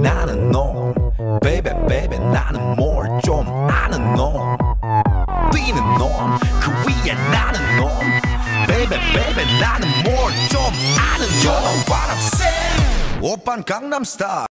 나는 놈 베이베 베이베 나는 뭘 좀 아는 놈 뛰는 놈그 위에 나는 놈 베이베 베이베 나는 뭘 좀 아는 놈 You know what I'm saying 오빤 강남스타일